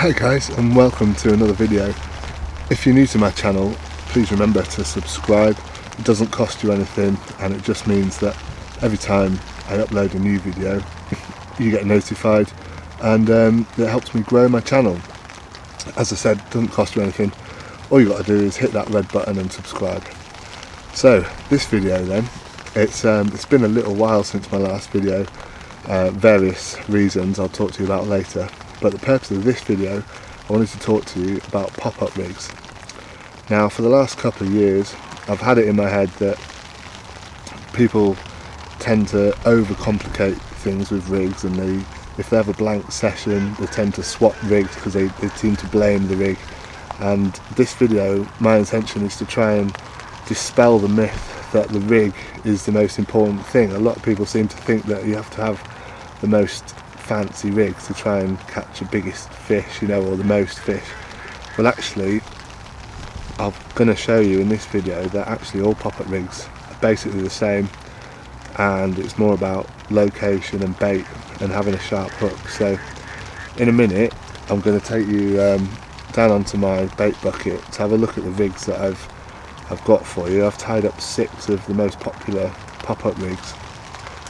Hi guys and welcome to another video. If you're new to my channel please remember to subscribe. It doesn't cost you anything and it just means that every time I upload a new video you get notified and um, it helps me grow my channel. As I said, it doesn't cost you anything. All you got to do is hit that red button and subscribe. So this video then, it's um, it's been a little while since my last video. Uh, various reasons I'll talk to you about later. But the purpose of this video, I wanted to talk to you about pop-up rigs. Now, for the last couple of years, I've had it in my head that people tend to overcomplicate things with rigs and they if they have a blank session they tend to swap rigs because they, they seem to blame the rig and this video my intention is to try and dispel the myth that the rig is the most important thing a lot of people seem to think that you have to have the most fancy rigs to try and catch the biggest fish you know or the most fish. Well actually I'm going to show you in this video that actually all pop-up rigs are basically the same and it's more about location and bait and having a sharp hook. So in a minute I'm going to take you um, down onto my bait bucket to have a look at the rigs that I've I've got for you. I've tied up six of the most popular pop-up rigs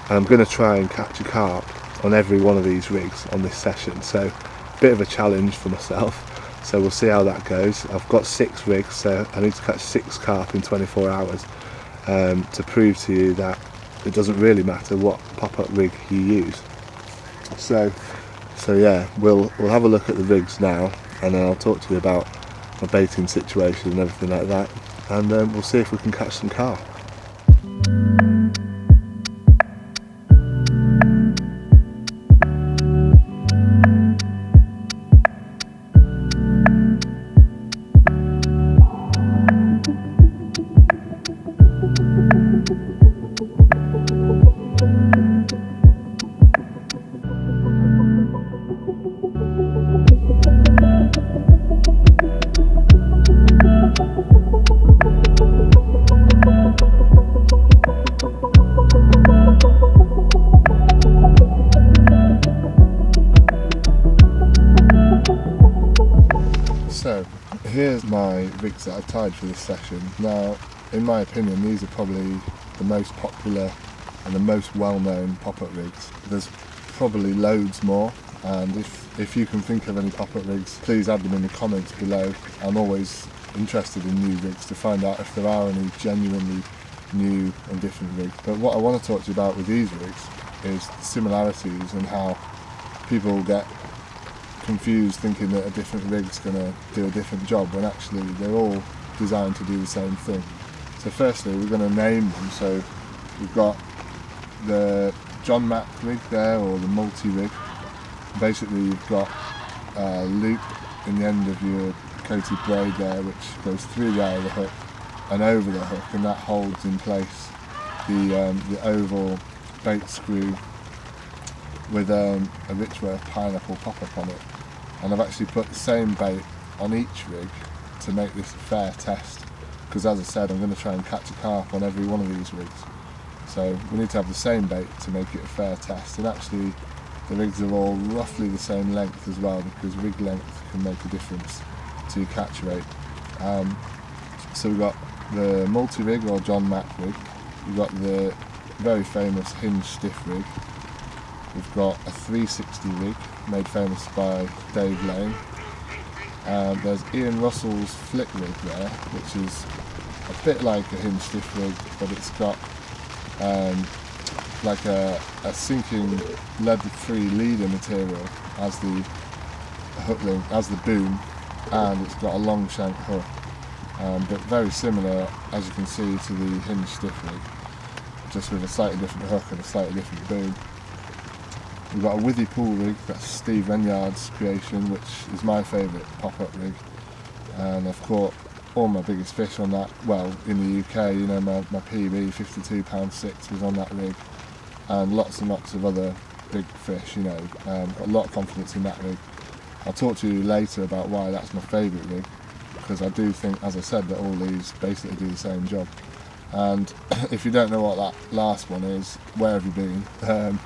and I'm going to try and catch a carp on every one of these rigs on this session. So a bit of a challenge for myself. So we'll see how that goes. I've got six rigs so I need to catch six carp in 24 hours um, to prove to you that it doesn't really matter what pop-up rig you use. So so yeah we'll we'll have a look at the rigs now and then I'll talk to you about my baiting situation and everything like that. And um, we'll see if we can catch some carp for this session. Now, in my opinion, these are probably the most popular and the most well-known pop-up rigs. There's probably loads more, and if, if you can think of any pop-up rigs, please add them in the comments below. I'm always interested in new rigs to find out if there are any genuinely new and different rigs. But what I want to talk to you about with these rigs is similarities and how people get confused thinking that a different rig's going to do a different job when actually they're all designed to do the same thing. So firstly we're going to name them so we've got the John Mack rig there or the multi-rig. Basically you've got a loop in the end of your coated braid there which goes through the eye of the hook and over the hook and that holds in place the, um, the oval bait screw with um, a Richworth pineapple pop-up on it and I've actually put the same bait on each rig to make this a fair test. Because as I said I'm going to try and catch a carp on every one of these rigs. So we need to have the same bait to make it a fair test. And actually the rigs are all roughly the same length as well because rig length can make a difference to your catch rate. Um, so we've got the multi-rig or John Mack rig. We've got the very famous hinge stiff rig. We've got a 360 rig made famous by Dave Lane. Um, there's Ian Russell's flick rig there, which is a bit like a hinge stiff rig, but it's got um, like a, a sinking lead-free leader material as the hook link, as the boom, and it's got a long shank hook. Um, but very similar, as you can see, to the hinge stiff rig, just with a slightly different hook and a slightly different boom. We've got a Withy Pool rig, that's Steve Renyard's creation, which is my favourite pop-up rig. And I've caught all my biggest fish on that, well, in the UK, you know, my, my PB, 52 pound 6 was on that rig. And lots and lots of other big fish, you know, um, got a lot of confidence in that rig. I'll talk to you later about why that's my favourite rig, because I do think, as I said, that all these basically do the same job. And if you don't know what that last one is, where have you been? Um,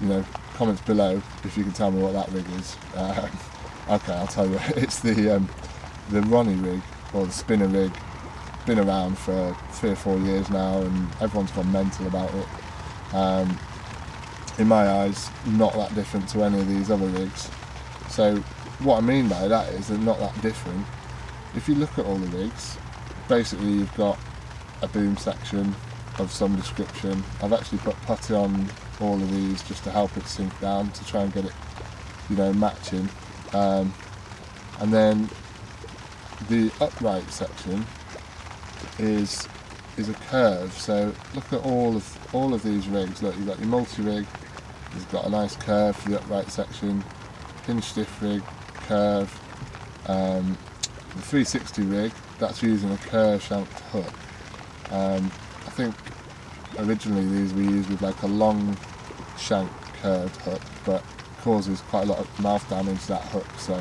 you know, comments below if you can tell me what that rig is. Uh, Okay, I'll tell you. It's the um, the Ronnie rig or the spinner rig. Been around for three or four years now, and everyone's gone mental about it. Um, in my eyes, not that different to any of these other rigs. So, what I mean by that is they're not that different. If you look at all the rigs, basically you've got a boom section of some description. I've actually put putty on all of these just to help it sink down to try and get it, you know, matching. Um, and then the upright section is is a curve. So look at all of all of these rigs. Look, you've got your multi rig. It's got a nice curve for the upright section. Hinge stiff rig, curve. Um, the 360 rig, that's using a curve shanked hook. Um, I think originally these were used with like a long shank curved hook, but causes quite a lot of mouth damage that hook. So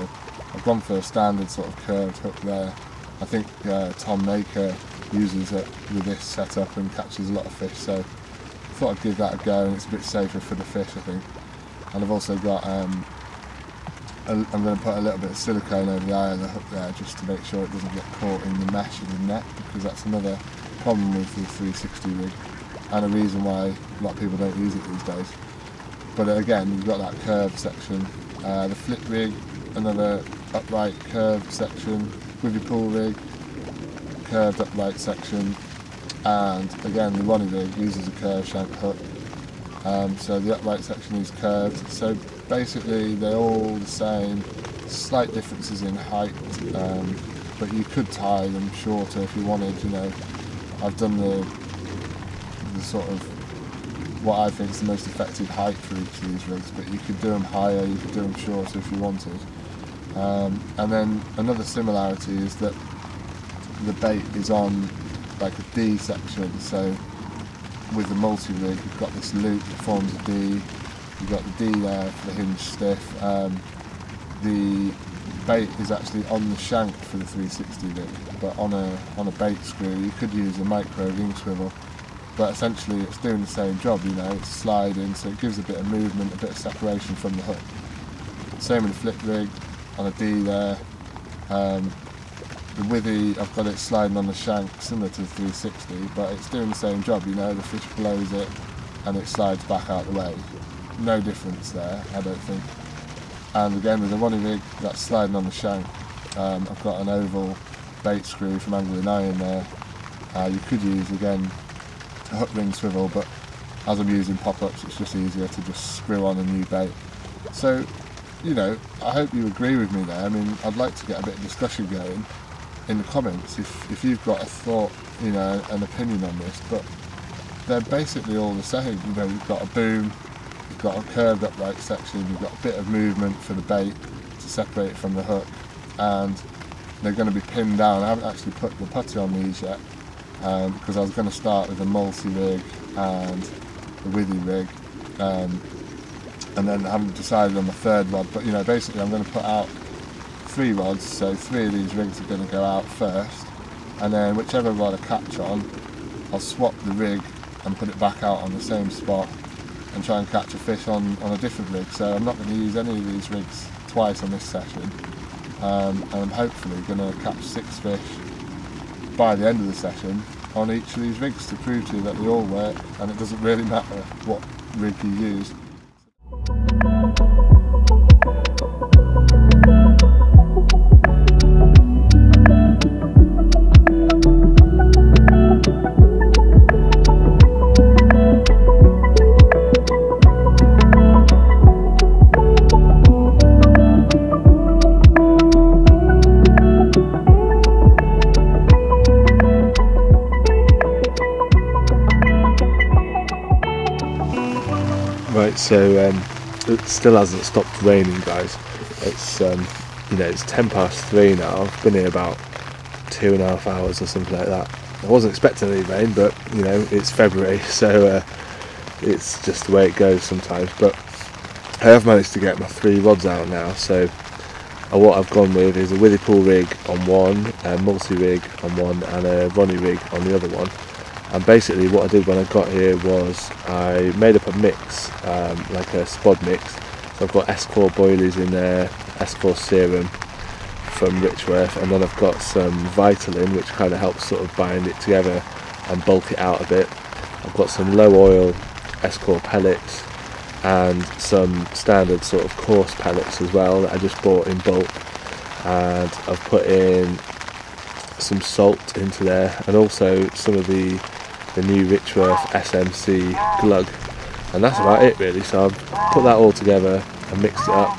I've gone for a standard sort of curved hook there. I think uh, Tom Maker uses it with this setup and catches a lot of fish. So I thought I'd give that a go, and it's a bit safer for the fish, I think. And I've also got um, a, I'm going to put a little bit of silicone over the eye of the hook there just to make sure it doesn't get caught in the mesh of the net because that's another problem with the 360 rig and a reason why a lot of people don't use it these days. But again, you've got that curved section. Uh, the flick rig, another upright curved section. Withy Pool rig, curved upright section. And again, the Ronnie rig uses a curved shank hook. Um, so the upright section is curved. So basically, they're all the same. Slight differences in height, um, but you could tie them shorter if you wanted. You know, I've done the the sort of what I think is the most effective height for each of these rigs, but you could do them higher, you could do them shorter if you wanted. Um, and then another similarity is that the bait is on like a D section, so with the multi-rig you've got this loop that forms a D, you've got the D there for the hinge stiff, um, the bait is actually on the shank for the 360 rig, but on a, on a bait screw you could use a micro ring swivel but essentially it's doing the same job, you know, it's sliding, so it gives a bit of movement, a bit of separation from the hook. Same with the flick rig, on a D there. Um, the withy, I've got it sliding on the shank, similar to the 360, but it's doing the same job, you know, the fish blows it and it slides back out the way. No difference there, I don't think. And again, with the Ronnie rig, that's sliding on the shank. Um, I've got an oval bait screw from Angling Iron there. Uh, you could use, again, hook ring swivel, but as I'm using pop-ups, it's just easier to just screw on a new bait. So, you know, I hope you agree with me there. I mean, I'd like to get a bit of discussion going in the comments if, if you've got a thought, you know, an opinion on this, but they're basically all the same. You know, you've got a boom, you've got a curved upright section, you've got a bit of movement for the bait to separate from the hook, and they're going to be pinned down. I haven't actually put the putty on these yet, um, because I was going to start with a multi-rig and a withy rig um, and then I haven't decided on the third rod but you know basically I'm going to put out three rods so three of these rigs are going to go out first and then whichever rod I catch on I'll swap the rig and put it back out on the same spot and try and catch a fish on, on a different rig. So I'm not going to use any of these rigs twice on this session um, and I'm hopefully going to catch six fish by the end of the session on each of these rigs to prove to you that they all work and it doesn't really matter what rig you use. So um, it still hasn't stopped raining, guys. It's um, you know it's ten past three now. I've been here about two and a half hours or something like that. I wasn't expecting any rain, but you know it's February, so uh, it's just the way it goes sometimes. But I have managed to get my three rods out now, so uh, what I've gone with is a Withy Pool rig on one, a multi rig on one, and a Ronnie rig on the other one and basically what I did when I got here was I made up a mix um, like a spod mix so I've got S-Core boilies in there S4 serum from Richworth, and then I've got some Vitalin, which kind of helps sort of bind it together and bulk it out a bit. I've got some low oil S-Core pellets and some standard sort of coarse pellets as well that I just bought in bulk. And I've put in some salt into there and also some of the the new Richworth SMC glug. And that's about it really. So I've put that all together and mixed it up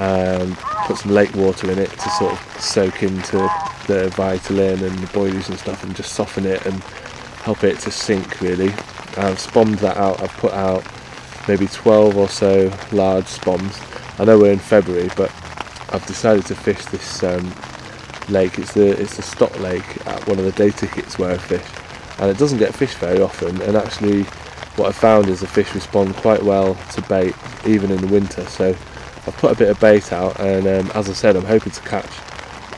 and put some lake water in it to sort of soak into the Vitalin and the boilies and stuff and just soften it and help it to sink really. I've spombed that out. I've put out maybe 12 or so large spombs I know we're in February but I've decided to fish this um, lake. It's the it's the stock lake at one of the day tickets where I fish, and it doesn't get fished very often. And actually, what I've found is the fish respond quite well to bait even in the winter. So I've put a bit of bait out, and um, as I said, I'm hoping to catch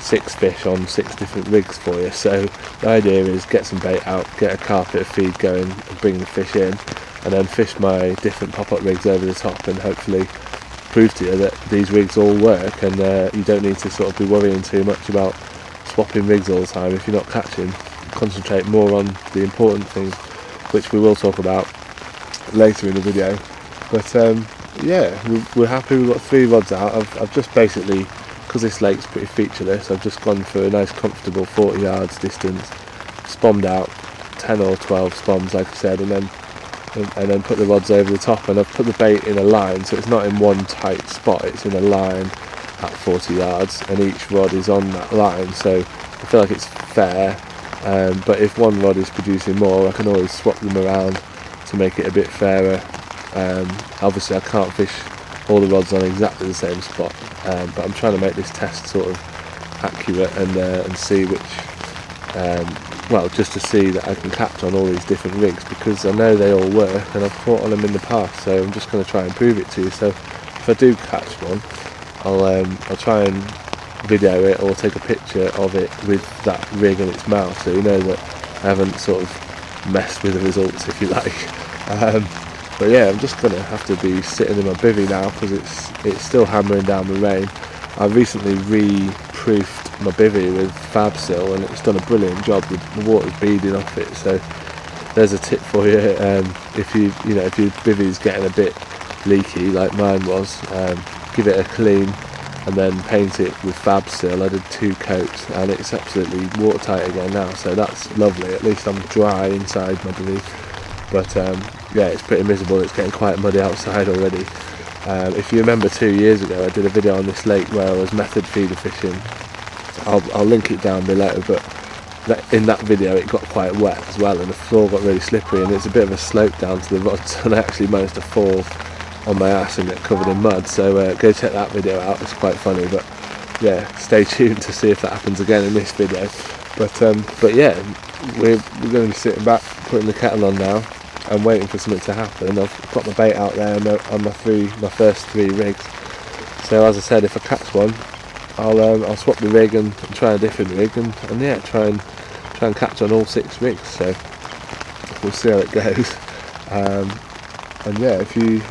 six fish on six different rigs for you. So the idea is get some bait out, get a carpet of feed going, and bring the fish in, and then fish my different pop-up rigs over the top, and hopefully prove to you that these rigs all work and uh, you don't need to sort of be worrying too much about swapping rigs all the time if you're not catching. Concentrate more on the important things, which we will talk about later in the video. But um, yeah, we're happy. We've got three rods out. I've, I've just basically, because this lake's pretty featureless, I've just gone for a nice comfortable 40 yards distance, spombed out 10 or 12 spombs, like I said, and then and then put the rods over the top and I've put the bait in a line so it's not in one tight spot it's in a line at 40 yards and each rod is on that line so I feel like it's fair um, but if one rod is producing more I can always swap them around to make it a bit fairer um, obviously I can't fish all the rods on exactly the same spot um, but I'm trying to make this test sort of accurate and, uh, and see which um, well, just to see that I can catch on all these different rigs because I know they all work and I've caught on them in the past. So I'm just going to try and prove it to you. So if I do catch one, I'll um, I'll try and video it or take a picture of it with that rig in its mouth, so you know that I haven't sort of messed with the results, if you like. Um, but yeah, I'm just gonna have to be sitting in my bivvy now because it's it's still hammering down the rain. I recently re-proofed my bivvy with Fabsil and it's done a brilliant job with the water's beading off it so there's a tip for you um, if you you know if your bivvy's getting a bit leaky like mine was um, give it a clean and then paint it with Fabsil I did two coats and it's absolutely watertight again now so that's lovely. At least I'm dry inside my bivvy but um, yeah it's pretty miserable. It's getting quite muddy outside already. Um, if you remember two years ago I did a video on this lake where I was method feeder fishing. I'll, I'll link it down below but that, in that video it got quite wet as well and the floor got really slippery and it's a bit of a slope down to the rods and I actually managed to fall on my ass and get covered in mud. So uh, go check that video out. It's quite funny but yeah stay tuned to see if that happens again in this video. But um, but yeah we're, we're going to be sitting back putting the kettle on now and waiting for something to happen. I've got my bait out there on my three my first three rigs. So as I said if I catch one I'll um, I'll swap the rig and try a different rig and, and yeah try and try and catch on all six rigs. So we'll see how it goes. Um, and yeah if you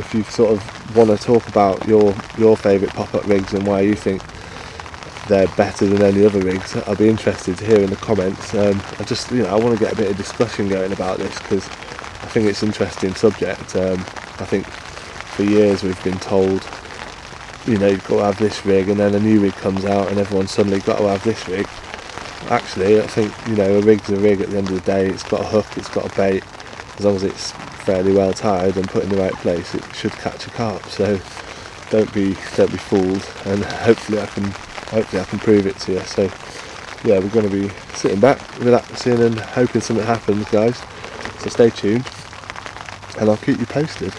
if you sort of want to talk about your your favourite pop-up rigs and why you think they're better than any other rigs I'll be interested to hear in the comments um, I just you know I want to get a bit of discussion going about this because I think it's an interesting subject um, I think for years we've been told you know, you've got to have this rig, and then a new rig comes out, and everyone's suddenly got to have this rig. Actually, I think you know a rig's a rig. At the end of the day, it's got a hook, it's got a bait. As long as it's fairly well tied and put in the right place, it should catch a carp. So don't be don't be fooled, and hopefully I can hopefully I can prove it to you. So yeah, we're going to be sitting back, relaxing, and hoping something happens, guys. So stay tuned, and I'll keep you posted.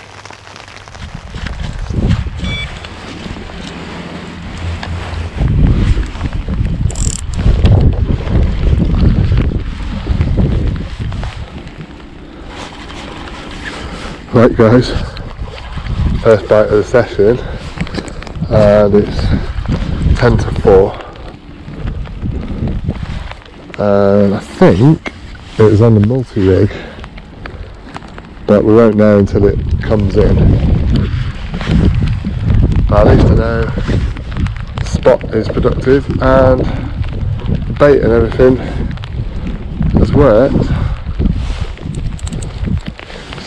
Right guys, first bite of the session. And it's 10 to 4 and I think it was on the multi-rig but we won't know until it comes in. At least I know spot is productive and bait and everything has worked.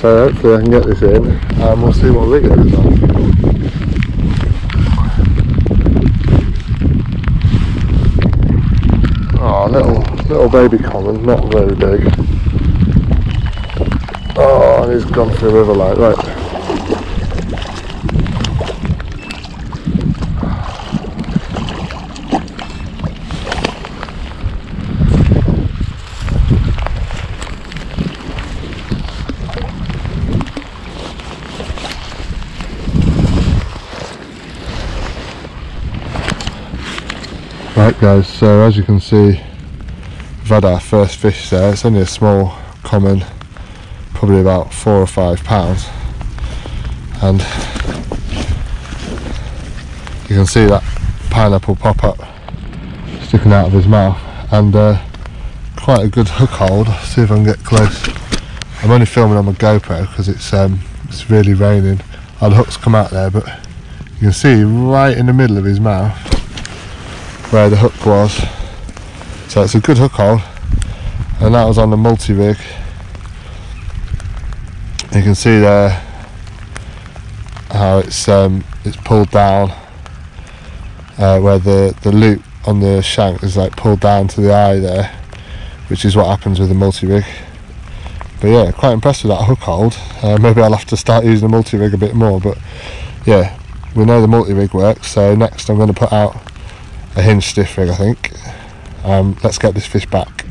So hopefully I can get this in and we'll see what rig it is on. Oh, little little baby common, not very big. Oh, and he's gone through the river light, right. Right guys, so as you can see, we've had our first fish there. It's only a small common, probably about four or five pounds. And you can see that pineapple pop up sticking out of his mouth and uh, quite a good hook hold. See if I can get close. I'm only filming on my GoPro because it's um, it's really raining. Our hooks come out there, but you can see right in the middle of his mouth where the hook was. So it's a good hook hold, and that was on the multi rig. You can see there how it's um, it's pulled down, uh, where the the loop on the shank is like pulled down to the eye there, which is what happens with the multi rig. But yeah, quite impressed with that hook hold. Uh, maybe I'll have to start using the multi rig a bit more, but yeah, we know the multi rig works. So next I'm going to put out a hinge stiff rig I think. Um, let's get this fish back.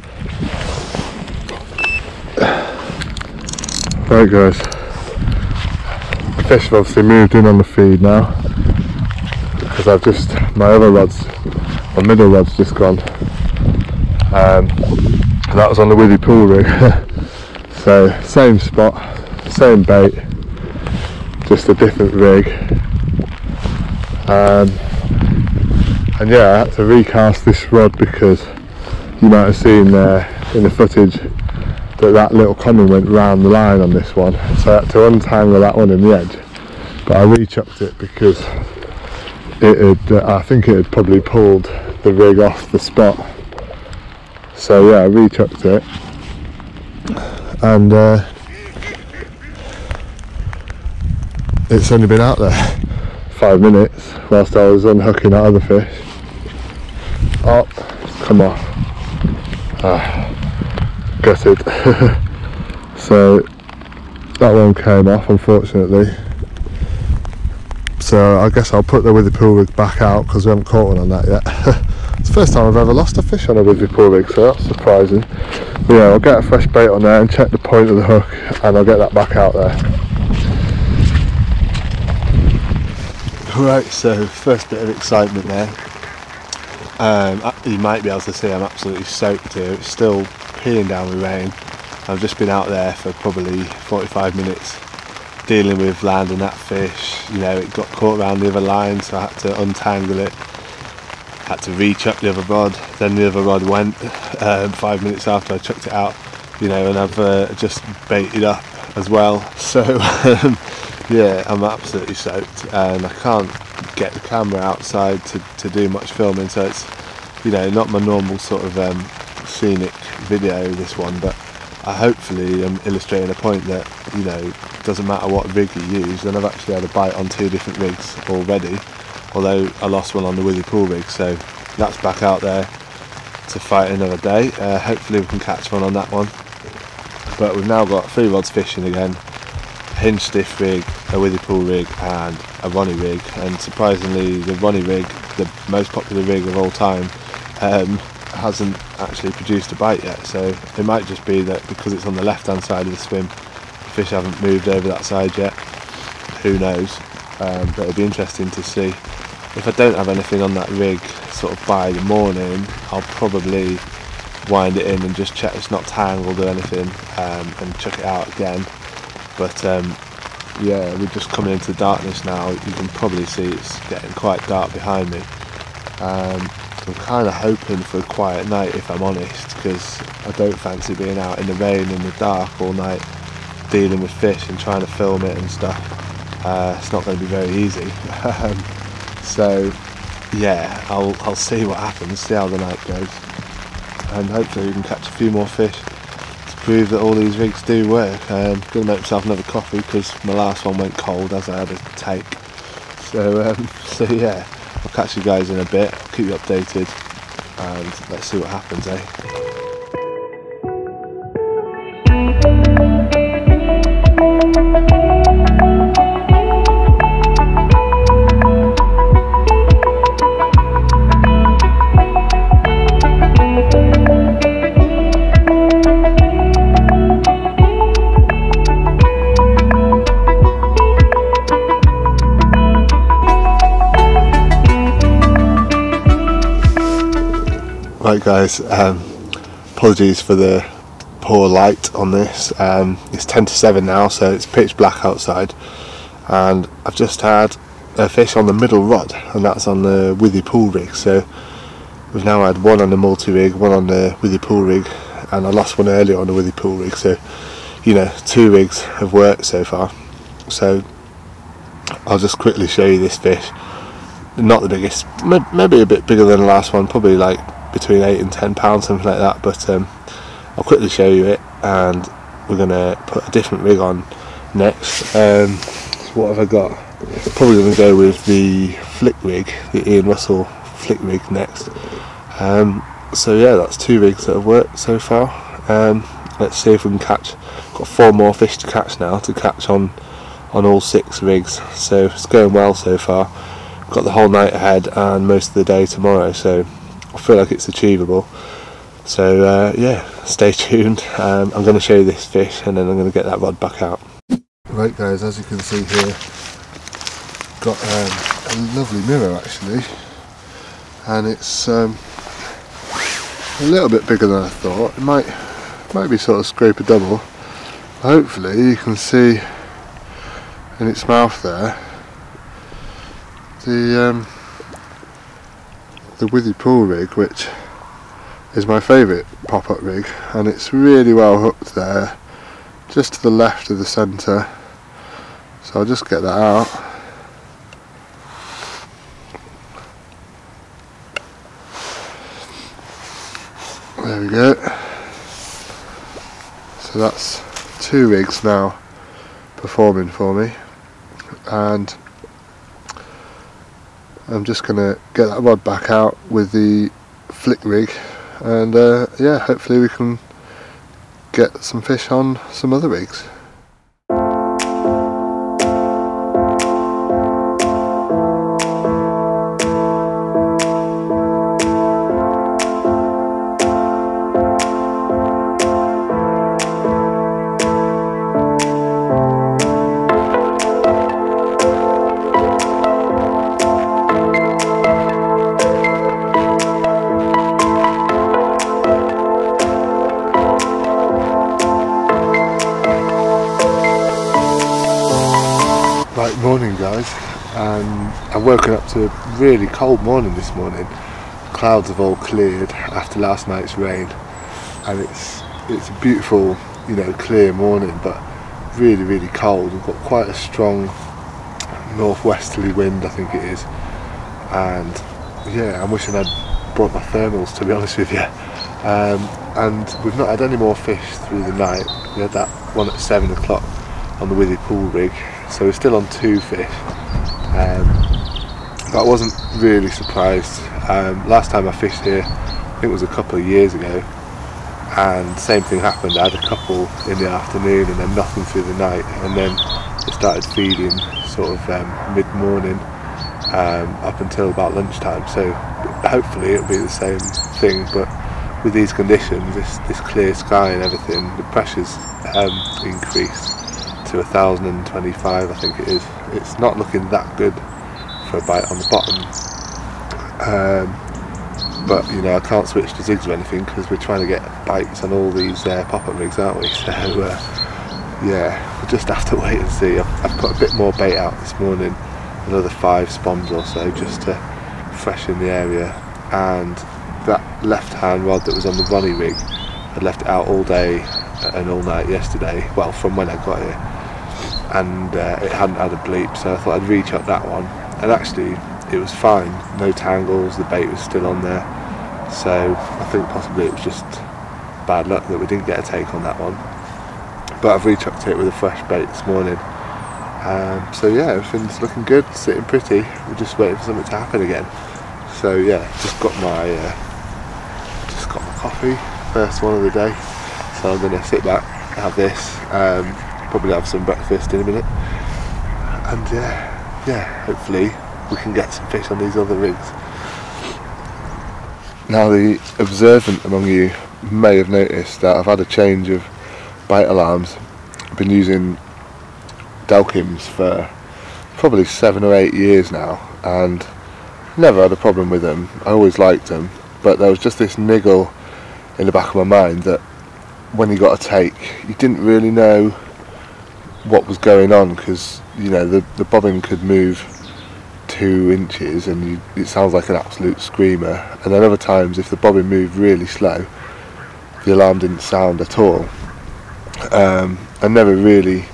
Right guys, the fish have obviously moved in on the feed now because I've just, my other rods, my middle rod's just gone. Um, and that was on the Withy pool rig. so same spot, same bait, just a different rig. Um, and yeah, I had to recast this rod because you might have seen there in the footage that that little common went round the line on this one. So I had to untangle that one in the edge but I rechucked it because it had, uh, I think it had probably pulled the rig off the spot. So yeah I rechucked it. And uh, it's only been out there five minutes whilst I was unhooking that other fish Oh, come off. Ah, gutted. so that one came off, unfortunately. So I guess I'll put the Withy pool rig back out because we haven't caught one on that yet. it's the first time I've ever lost a fish on a Withy pool rig, so that's surprising. But yeah, I'll get a fresh bait on there and check the point of the hook, and I'll get that back out there. Right, so first bit of excitement there. Um, you might be able to see I'm absolutely soaked here. It's still peeling down with rain. I've just been out there for probably 45 minutes dealing with landing that fish. You know, it got caught around the other line, so I had to untangle it. Had to re-chuck the other rod. Then the other rod went um, five minutes after I chucked it out. You know, and I've uh, just baited up as well. So um, yeah, I'm absolutely soaked, and I can't get the camera outside to, to do much filming. So it's you know not my normal sort of um, scenic video this one, but I hopefully am illustrating a point that you know doesn't matter what rig you use. And I've actually had a bite on two different rigs already, although I lost one on the Withy Pool rig, so that's back out there to fight another day. Uh, hopefully we can catch one on that one. But we've now got three rods fishing again, hinge stiff rig, a Withy Pool rig and a Ronnie rig and surprisingly the Ronnie rig, the most popular rig of all time, um, hasn't actually produced a bite yet. So it might just be that because it's on the left hand side of the swim the fish haven't moved over that side yet. Who knows? Um, but it'll be interesting to see. If I don't have anything on that rig sort of by the morning I'll probably wind it in and just check it's not tangled or anything um, and chuck it out again. But um, yeah we're just coming into the darkness now. You can probably see it's getting quite dark behind me. Um, I'm kind of hoping for a quiet night if I'm honest because I don't fancy being out in the rain in the dark all night dealing with fish and trying to film it and stuff. Uh, it's not going to be very easy. Um, So yeah, I'll I'll see what happens, see how the night goes, and hopefully we can catch a few more fish prove that all these rigs do work. Um, gonna make myself another coffee because my last one went cold as I had a take. So um, so yeah, I'll catch you guys in a bit. I'll keep you updated, and let's see what happens, eh? Guys. Um, apologies for the poor light on this. Um, it's ten to seven now, so it's pitch black outside, and I've just had a fish on the middle rod, and that's on the Withy Pool rig. So we've now had one on the multi rig, one on the Withy Pool rig, and I lost one earlier on the Withy Pool rig. So you know, two rigs have worked so far. So I'll just quickly show you this fish. Not the biggest, maybe a bit bigger than the last one, probably like between eight and ten pounds, something like that. But um, I'll quickly show you it, and we're gonna put a different rig on next. Um, so what have I got? Probably gonna go with the flick rig, the Ian Russell flick rig next. Um, so yeah, that's two rigs that have worked so far. Um, let's see if we can catch. Got four more fish to catch now to catch on on all six rigs. So it's going well so far. Got the whole night ahead and most of the day tomorrow. So I feel like it's achievable. So uh, yeah, stay tuned. Um, I'm going to show you this fish and then I'm going to get that rod back out. Right, guys, as you can see here, got um, a lovely mirror actually, and it's um, a little bit bigger than I thought. It might might be sort of scrape a double. Hopefully, you can see in its mouth there the um, the Withy Pool rig, which is my favourite pop-up rig, and it's really well hooked there, just to the left of the centre. So I'll just get that out. There we go. So that's two rigs now performing for me, and I'm just gonna get that rod back out with the flick rig, and uh, yeah, hopefully we can get some fish on some other rigs. I've woken up to a really cold morning this morning. Clouds have all cleared after last night's rain, and it's it's a beautiful, you know, clear morning, but really, really cold. We've got quite a strong northwesterly wind, I think it is, and yeah, I'm wishing I'd brought my thermals to be honest with you. Um, and we've not had any more fish through the night. We had that one at seven o'clock on the Withy Pool rig, so we're still on two fish. Um, I wasn't really surprised. Um, last time I fished here, I think it was a couple of years ago, and same thing happened. I had a couple in the afternoon and then nothing through the night, and then it started feeding sort of um, mid-morning um, up until about lunchtime. So hopefully it'll be the same thing, but with these conditions, this, this clear sky and everything, the pressure's um, increased to 1025 I think it is. It's not looking that good for a bite on the bottom. Um, but you know I can't switch to zigs or anything because we're trying to get bites on all these uh, pop-up rigs aren't we? So uh, yeah, we'll just have to wait and see. I've, I've put a bit more bait out this morning, another five spombs or so just to freshen the area and that left hand rod that was on the Ronnie rig I left it out all day and all night yesterday well from when I got here and uh, it hadn't had a bleep so I thought I'd reach up that one and actually it was fine, no tangles, the bait was still on there. So I think possibly it was just bad luck that we didn't get a take on that one. But I've rechucked it with a fresh bait this morning. Um, so yeah, everything's looking good, sitting pretty. We're just waiting for something to happen again. So yeah, just got my uh, just got my coffee, first one of the day. So I'm gonna sit back, have this, um, probably have some breakfast in a minute, and yeah, yeah, hopefully we can get some fish on these other rigs. Now the observant among you may have noticed that I've had a change of bite alarms. I've been using Delkims for probably seven or eight years now and never had a problem with them. I always liked them, but there was just this niggle in the back of my mind that when you got a take, you didn't really know what was going on because you know the the bobbin could move two inches and you, it sounds like an absolute screamer. And then other times, if the bobbin moved really slow, the alarm didn't sound at all. Um, I never really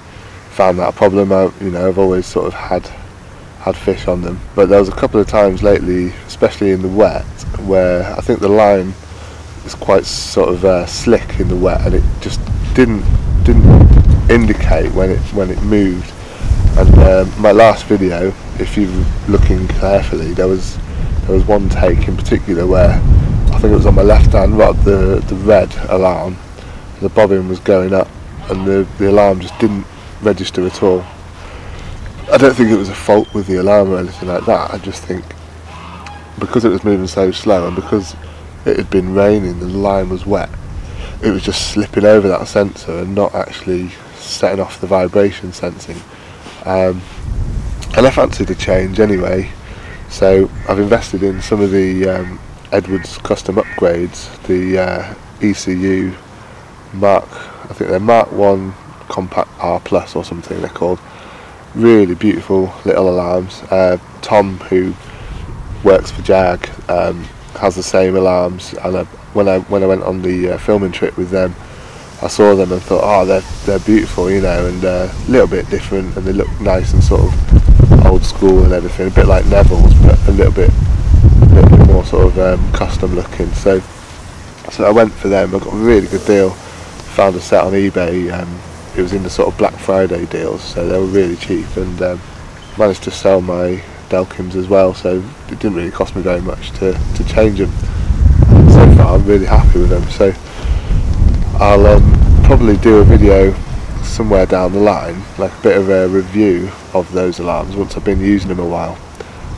found that a problem. I, you know, I've always sort of had had fish on them, but there was a couple of times lately, especially in the wet, where I think the line is quite sort of uh, slick in the wet, and it just didn't didn't indicate when it when it moved. And um, my last video, if you're looking carefully, there was there was one take in particular where I think it was on my left hand rod, the the red alarm, the bobbin was going up, and the the alarm just didn't register at all. I don't think it was a fault with the alarm or anything like that. I just think because it was moving so slow and because it had been raining the line was wet, it was just slipping over that sensor and not actually setting off the vibration sensing. Um, and I fancied a change anyway, so I've invested in some of the um, Edwards custom upgrades, the uh, ECU Mark, I think they're Mark 1 Compact R Plus or something they're called. Really beautiful little alarms. Uh, Tom, who works for Jag, um, has the same alarms, and I, when I when I went on the uh, filming trip with them, I saw them and thought, oh, they're they're beautiful, you know, and uh, a little bit different, and they look nice and sort of old school and everything, a bit like Neville's, but a little bit a little bit more sort of um, custom looking. So so I went for them. I got a really good deal. Found a set on eBay. Um, it was in the sort of Black Friday deals, so they were really cheap, and um, managed to sell my Delkims as well. So it didn't really cost me very much to, to change them. So far, I'm really happy with them. So I'll um, probably do a video somewhere down the line, like a bit of a review of those alarms once I've been using them a while.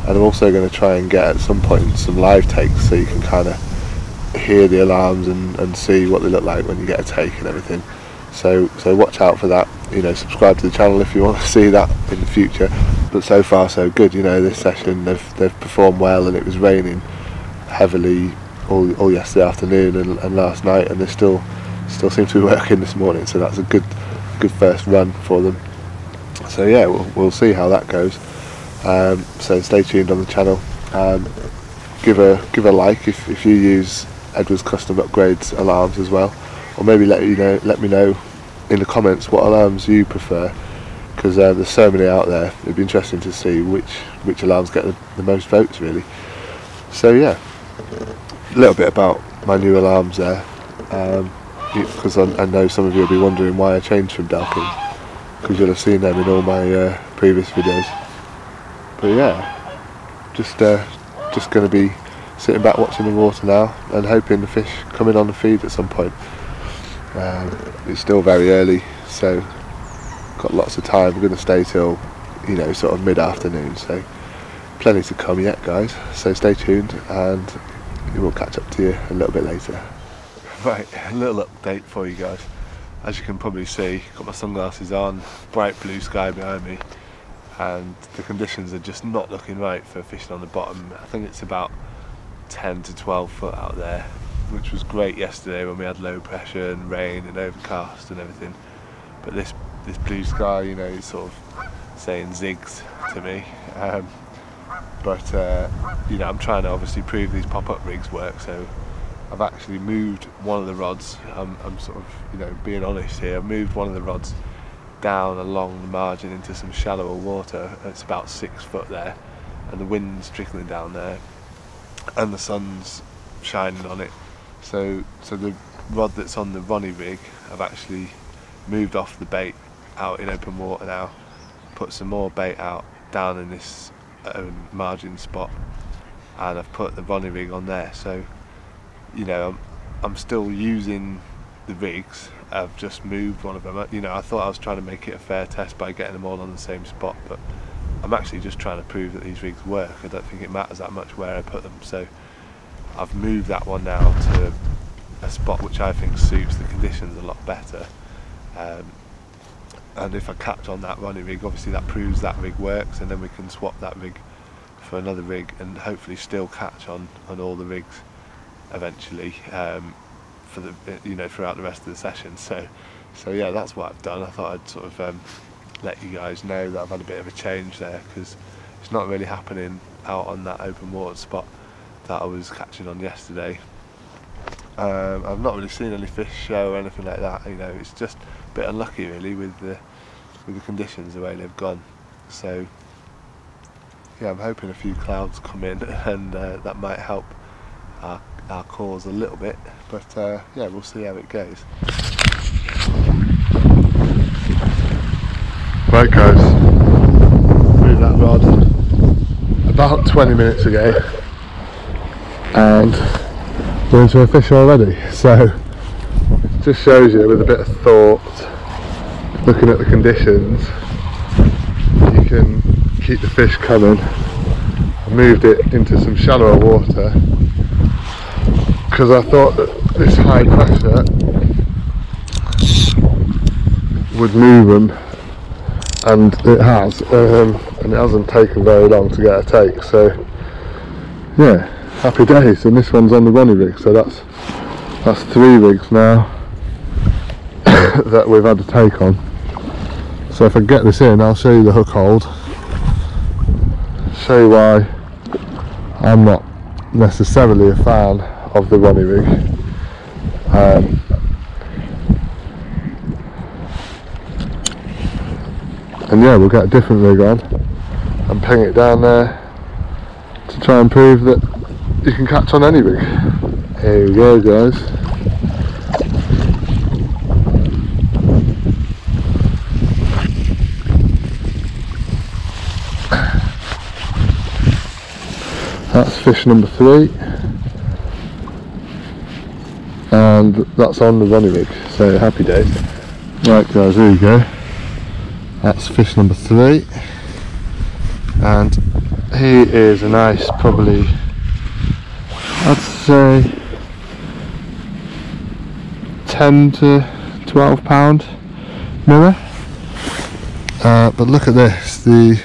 And I'm also going to try and get at some point some live takes so you can kind of hear the alarms and, and see what they look like when you get a take and everything. So so watch out for that. You know, subscribe to the channel if you want to see that in the future. But so far so good. You know, this session they've they've performed well, and it was raining heavily all, all yesterday afternoon and, and last night, and they're still still seem to be working this morning. So that's a good good first run for them. So yeah, we'll we'll see how that goes. Um, so stay tuned on the channel. Um, give a give a like if, if you use Edwards custom upgrades alarms as well or maybe let you know, let me know in the comments what alarms you prefer, because uh, there's so many out there. It'd be interesting to see which which alarms get the, the most votes, really. So yeah, a little bit about my new alarms there, because I, I, know some of you will be wondering why I changed from Delkim, because you'll have seen them in all my uh, previous videos. But yeah, just uh, just going to be sitting back watching the water now and hoping the fish come in on the feed at some point. Um, it's still very early, so got lots of time. We're going to stay till you know sort of mid-afternoon, so plenty to come yet, guys. So stay tuned, and we'll catch up to you a little bit later. Right, a little update for you guys. As you can probably see, got my sunglasses on, bright blue sky behind me, and the conditions are just not looking right for fishing on the bottom. I think it's about 10 to 12 foot out there which was great yesterday when we had low pressure and rain and overcast and everything. But this this blue sky, you know, is sort of saying zigs to me. Um, but uh, you know, I'm trying to obviously prove these pop-up rigs work. So I've actually moved one of the rods. I'm, I'm sort of you know being honest here. I've moved one of the rods down along the margin into some shallower water. It's about six foot there, and the wind's trickling down there, and the sun's shining on it. So, so the rod that's on the Ronnie rig, I've actually moved off the bait out in open water now, put some more bait out down in this um, margin spot, and I've put the Ronnie rig on there. So, you know, I'm, still using the rigs. I've just moved one of them. You know, I thought I was trying to make it a fair test by getting them all on the same spot, but I'm actually just trying to prove that these rigs work. I don't think it matters that much where I put them. So I've moved that one now to a spot which I think suits the conditions a lot better. Um, and if I catch on that running rig, obviously that proves that rig works, and then we can swap that rig for another rig, and hopefully still catch on on all the rigs eventually um, for the you know throughout the rest of the session. So, so yeah, that's what I've done. I thought I'd sort of um, let you guys know that I've had a bit of a change there because it's not really happening out on that open water spot that I was catching on yesterday. Um, I've not really seen any fish show or anything like that. You know, it's just a bit unlucky really with the with the conditions the way they've gone. So yeah, I'm hoping a few clouds come in and uh, that might help our, our cause a little bit. But uh, yeah, we'll see how it goes. Right guys, moved that rod about 20 minutes ago and we're into a fish already. So just shows you with a bit of thought, looking at the conditions, you can keep the fish coming. I moved it into some shallower water because I thought that this high pressure would move them and it has um, and it hasn't taken very long to get a take so yeah happy days. And this one's on the Ronnie rig so that's that's three rigs now that we've had to take on. So if I get this in I'll show you the hook hold. Show you why I'm not necessarily a fan of the Ronnie rig um, and yeah we'll get a different rig on and ping it down there to try and prove that you can catch on any rig. Here we go guys. That's fish number three and that's on the Ronnie rig so happy days. Right guys here we go. That's fish number three. And he is a nice probably I'd say 10 to 12 pound mirror. Uh, but look at this the,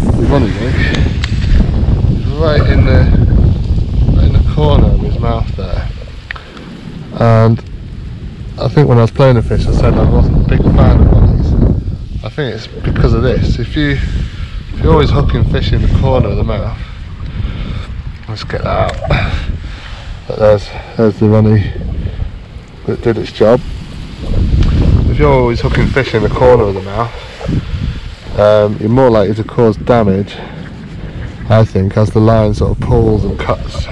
the rig. Right in the right in the corner of his mouth there and I think when I was playing the fish I said I wasn't a big fan of Ronnies I think it's because of this. If you if you're always hooking fish in the corner of the mouth let's get that out. But there's there's the Ronnie that did its job. If you're always hooking fish in the corner of the mouth um, you're more likely to cause damage I think as the line sort of pulls and cuts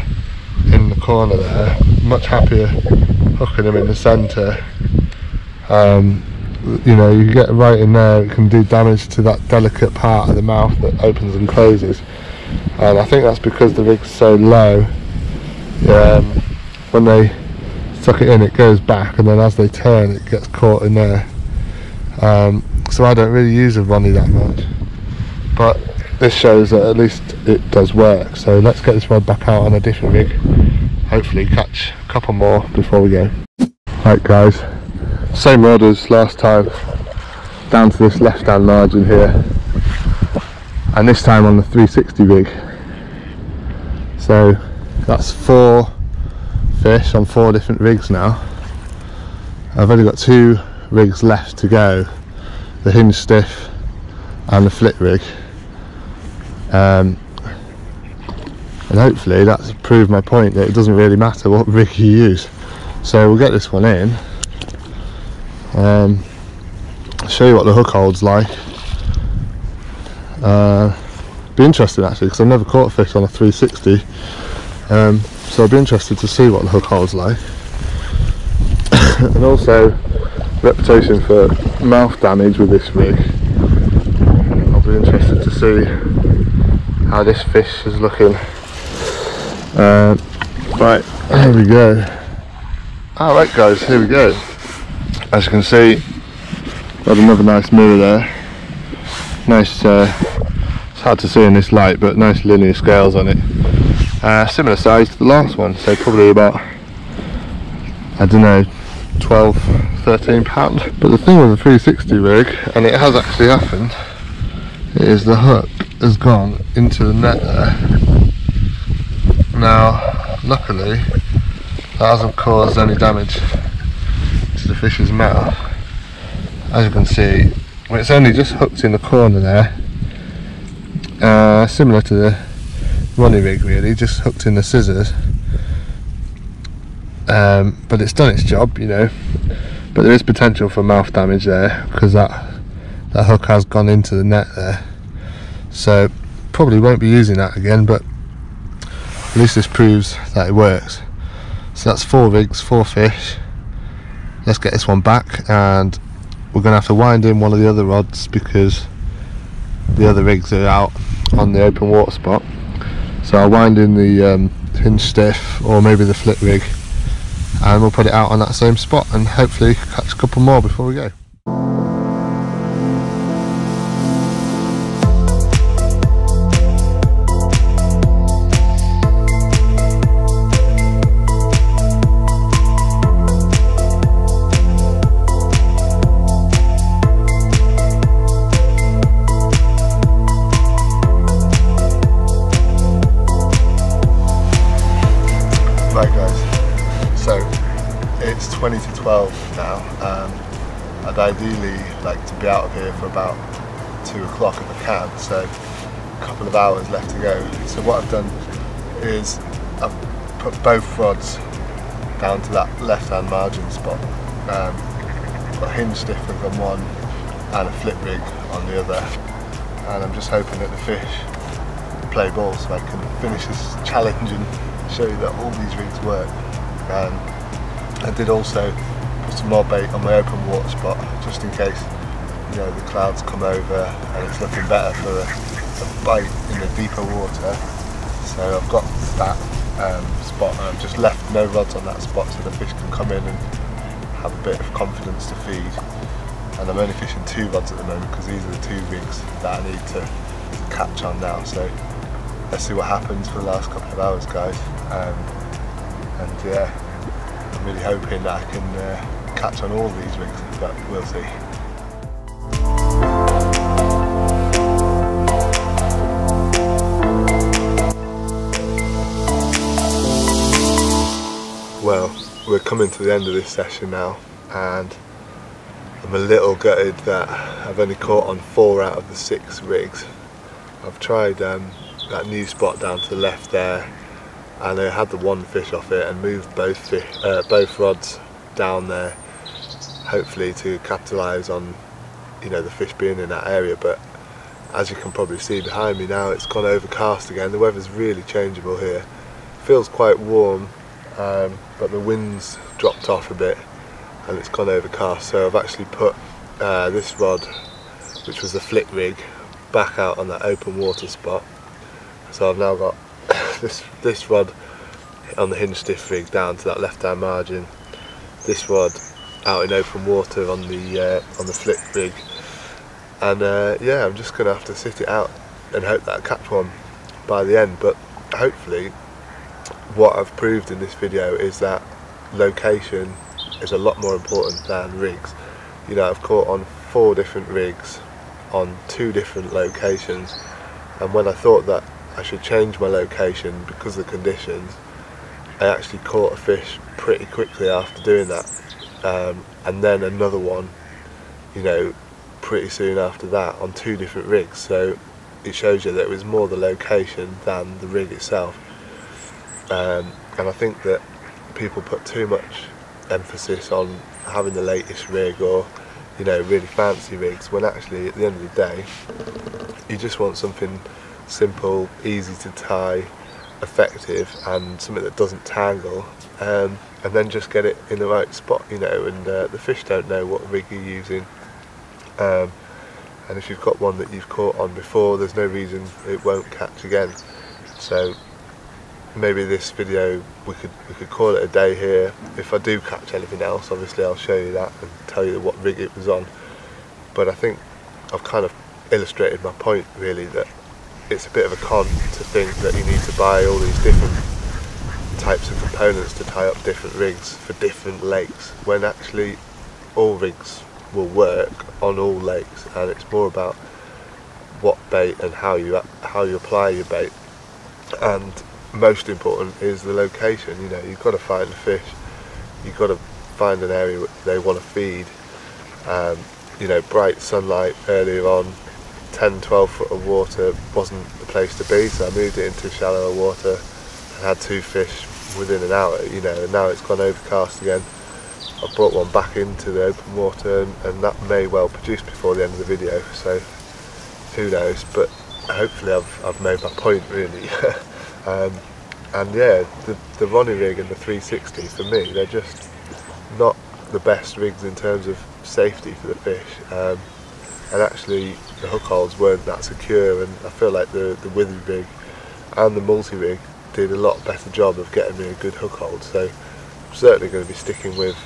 in the corner there. Much happier hooking them in the centre. Um, you know you get right in there it can do damage to that delicate part of the mouth that opens and closes. And I think that's because the rig's so low. Um, when they suck it in it goes back and then as they turn it gets caught in there. Um, so I don't really use a Ronnie that much. But this shows that at least it does work. So let's get this rod back out on a different rig hopefully catch a couple more before we go. Right guys. Same rod as last time. Down to this left hand margin here. And this time on the 360 rig. So that's four fish on four different rigs now. I've only got two rigs left to go. The hinge stiff and the flick rig. Um, and hopefully that's proved my point that it doesn't really matter what rig you use. So we'll get this one in. Um, I'll show you what the hook holds like. Uh, be interesting actually because I've never caught a fish on a 360 um, so I'll be interested to see what the hook holds like. And also reputation for mouth damage with this rig. I'll be interested to see how this fish is looking uh, right. Here we go. Alright guys here we go. As you can see got another nice mirror there. Nice uh, it's hard to see in this light but nice linear scales on it. Uh, similar size to the last one so probably about I don't know 12 13 pound but the thing with the 360 rig and it has actually happened is the hook has gone into the net there now luckily that hasn't caused any damage to the fish's mouth. As you can see it's only just hooked in the corner there. Uh, similar to the Ronnie rig really just hooked in the scissors. Um, but it's done its job you know. But there is potential for mouth damage there because that that hook has gone into the net there. So probably won't be using that again but at least this proves that it works. So that's four rigs four fish. Let's get this one back and we're to have to wind in one of the other rods because the other rigs are out on the open water spot. So I'll wind in the um, hinge stiff or maybe the flick rig and we'll put it out on that same spot and hopefully catch a couple more before we go. 12 now. Um, I'd ideally like to be out of here for about 2 o'clock if I can, so a couple of hours left to go. So what I've done is I've put both rods down to that left hand margin spot. Um, got a hinge stiff rig on one and a flick rig on the other and I'm just hoping that the fish play ball so I can finish this challenge and show you that all these rigs work. Um, I did also some more bait on my open water spot just in case you know the clouds come over and it's looking better for a, a bite in the deeper water. So I've got that um, spot and I've just left no rods on that spot so the fish can come in and have a bit of confidence to feed. And I'm only fishing two rods at the moment because these are the two rigs that I need to catch on now. So let's see what happens for the last couple of hours guys um, and yeah I'm really hoping that I can uh, catch on all these rigs but we'll see. Well we're coming to the end of this session now and I'm a little gutted that I've only caught on four out of the six rigs. I've tried um, that new spot down to the left there and I had the one fish off it and moved both uh, both rods down there hopefully to capitalise on you know the fish being in that area but as you can probably see behind me now it's gone overcast again. The weather's really changeable here. Feels quite warm um, but the wind's dropped off a bit and it's gone overcast. So I've actually put uh, this rod which was the flick rig back out on that open water spot. So I've now got this this rod on the hinge stiff rig down to that left hand margin. This rod out in open water on the uh, on the flick rig. And uh, yeah I'm just gonna have to sit it out and hope that I catch one by the end. But hopefully what I've proved in this video is that location is a lot more important than rigs. You know I've caught on four different rigs on two different locations. And when I thought that I should change my location because of the conditions I actually caught a fish pretty quickly after doing that um, and then another one you know pretty soon after that on two different rigs so it shows you that it was more the location than the rig itself um, and I think that people put too much emphasis on having the latest rig or you know really fancy rigs when actually at the end of the day you just want something simple, easy to tie, effective, and something that doesn't tangle. Um, and then just get it in the right spot, you know. And uh, the fish don't know what rig you're using. Um, and if you've got one that you've caught on before, there's no reason it won't catch again. So maybe this video we could we could call it a day here. If I do catch anything else, obviously I'll show you that and tell you what rig it was on. But I think I've kind of illustrated my point really that it's a bit of a con to think that you need to buy all these different types of components to tie up different rigs for different lakes when actually all rigs will work on all lakes and it's more about what bait and how you how you apply your bait. And most important is the location you know you've got to find the fish you've got to find an area where they want to feed. Um, you know bright sunlight earlier on 10 12 foot of water wasn't the place to be so I moved it into shallower water and had two fish within an hour you know and now it's gone overcast again. I've brought one back into the open water and, and, that may well produce before the end of the video so who knows? But hopefully I've, I've made my point really. Um, and yeah the, the Ronnie rig and the 360 for me they're just not the best rigs in terms of safety for the fish. Um, and actually the hook holes weren't that secure and I feel like the, the Withy rig and the multi-rig did a lot better job of getting me a good hook hold so I'm certainly going to be sticking with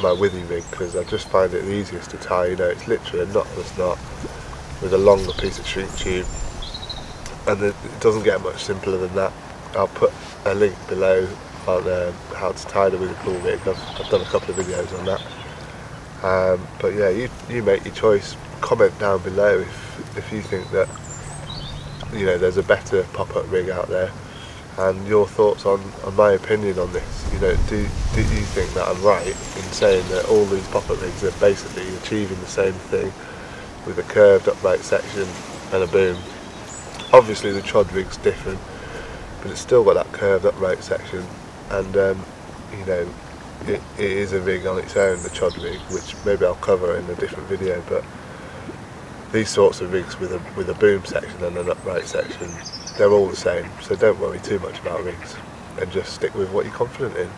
my Withy rig because I just find it the easiest to tie. You know, it's literally a knotless knot with a longer piece of shrink tube, and it doesn't get much simpler than that. I'll put a link below on uh, how to tie the Withy pool rig. I've, I've, done a couple of videos on that. Um, but yeah, you you make your choice. Comment down below if if you think that you know there's a better pop-up rig out there and your thoughts on, on my opinion on this. You know, do, do you think that I'm right in saying that all these pop-up rigs are basically achieving the same thing with a curved upright section and a boom? Obviously the chod rig's different, but it's still got that curved upright section and um, you know, it, it is a rig on its own, the chod rig, which maybe I'll cover in a different video, but these sorts of rigs with a, with a boom section and an upright section they're all the same, so don't worry too much about rings and just stick with what you're confident in.